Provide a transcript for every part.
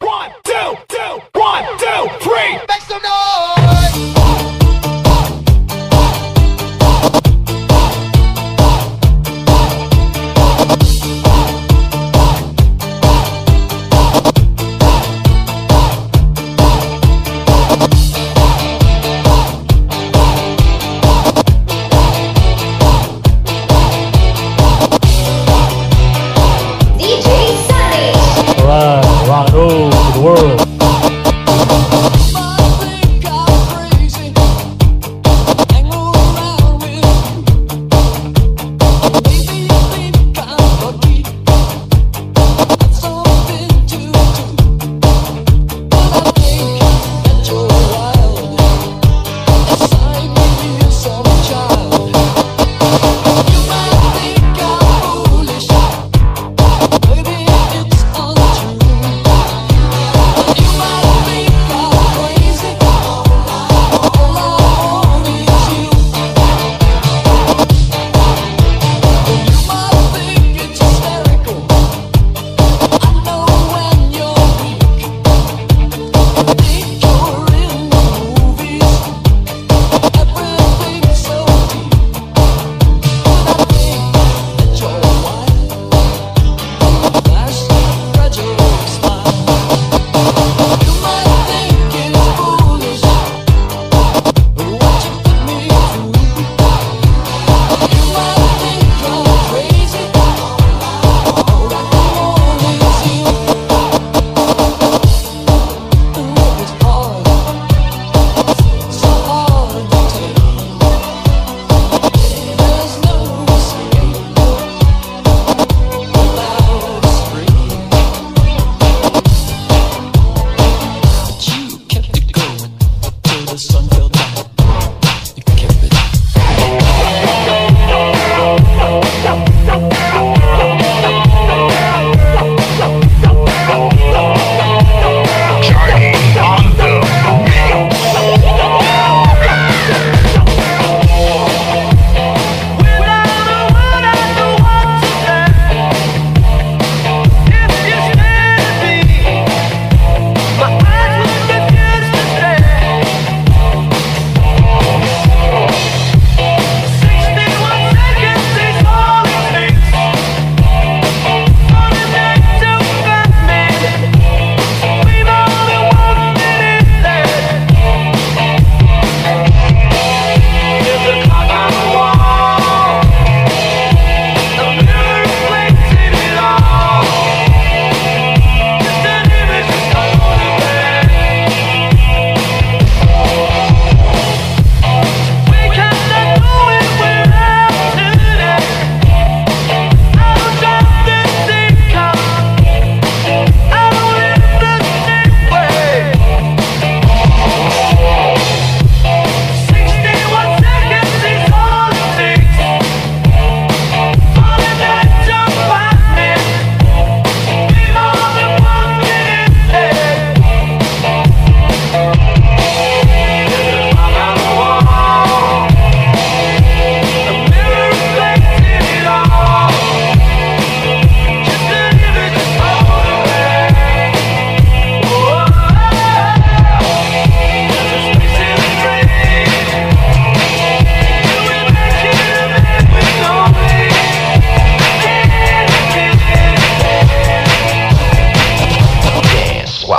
One, two, two, one, two.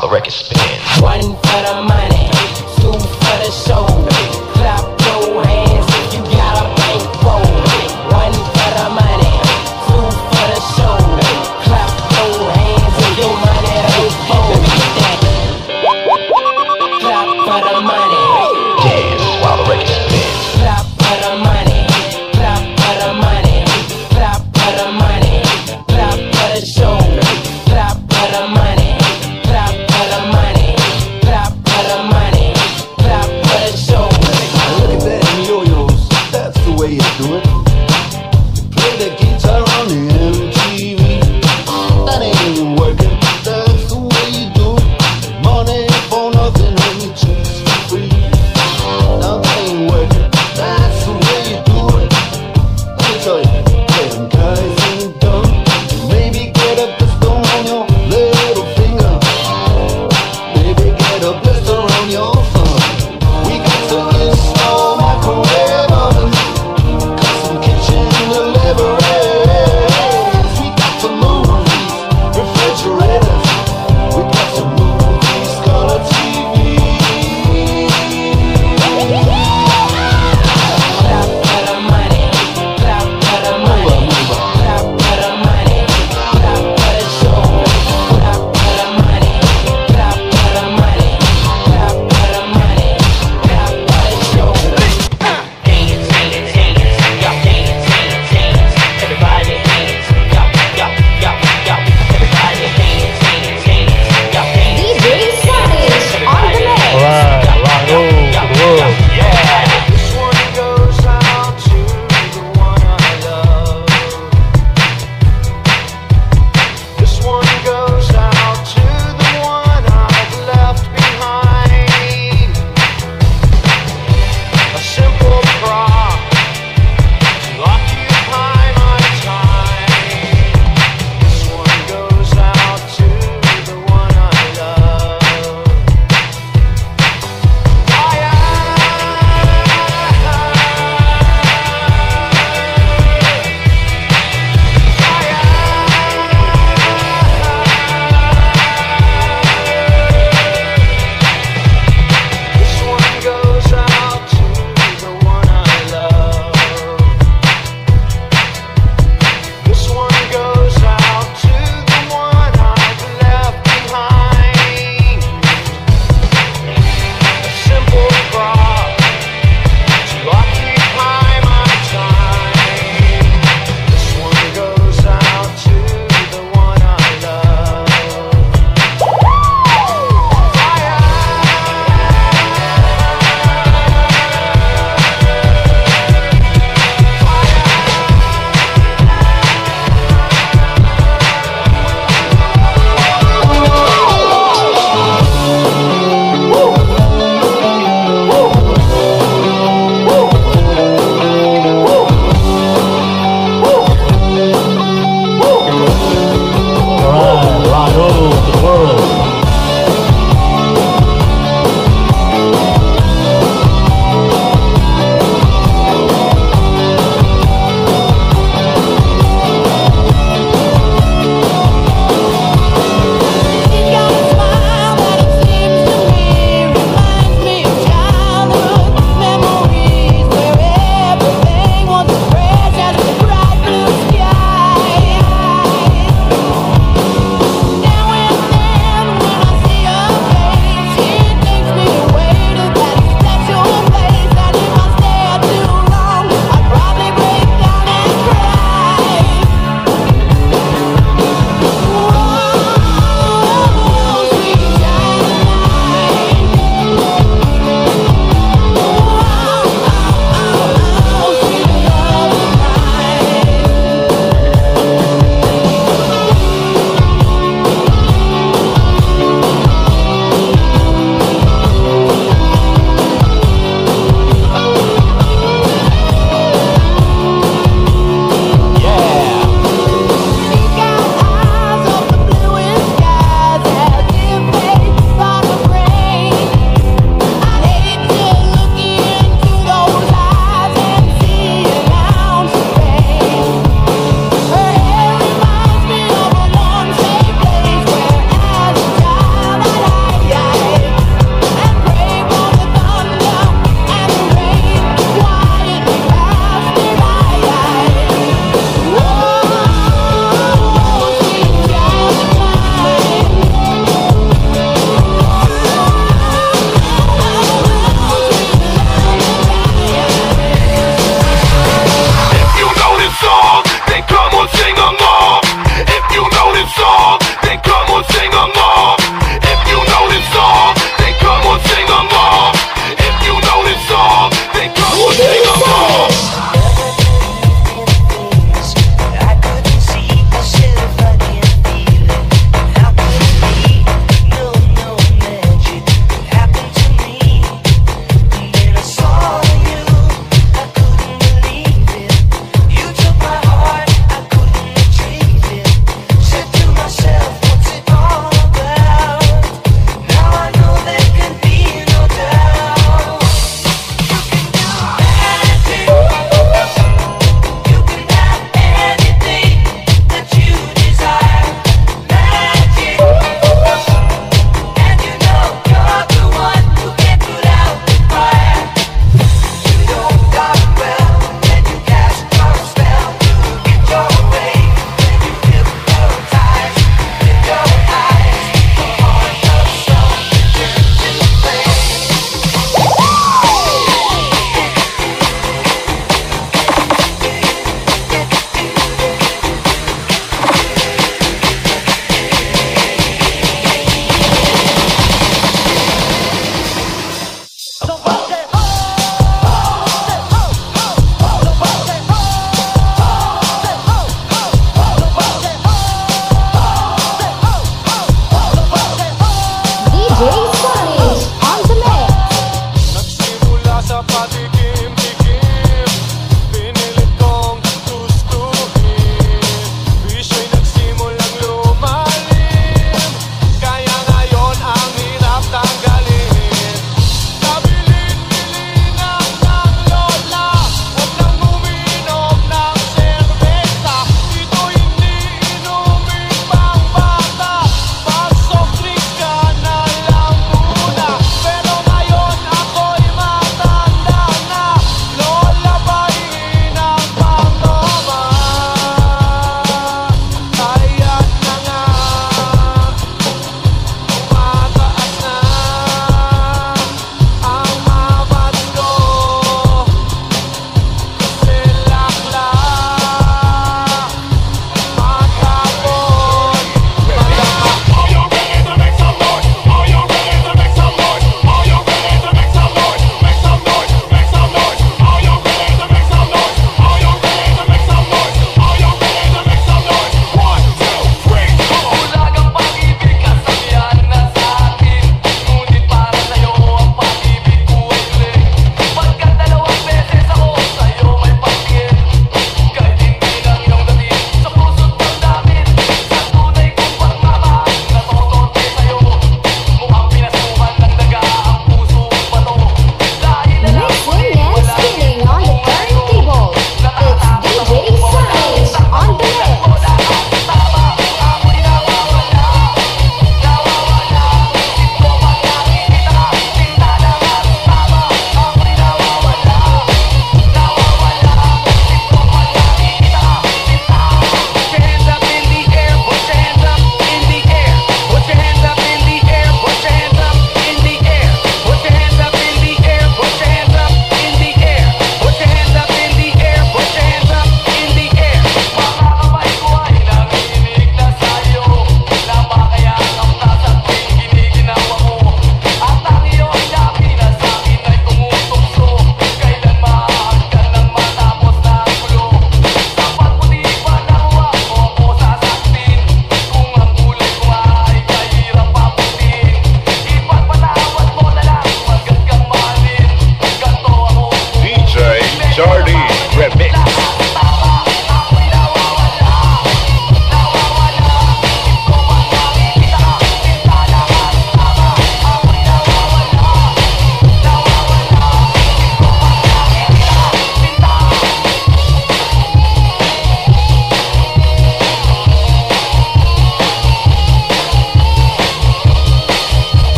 how the record spins. One for the